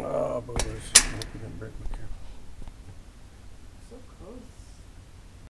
Oh, boogers. I hope you didn't break my camera.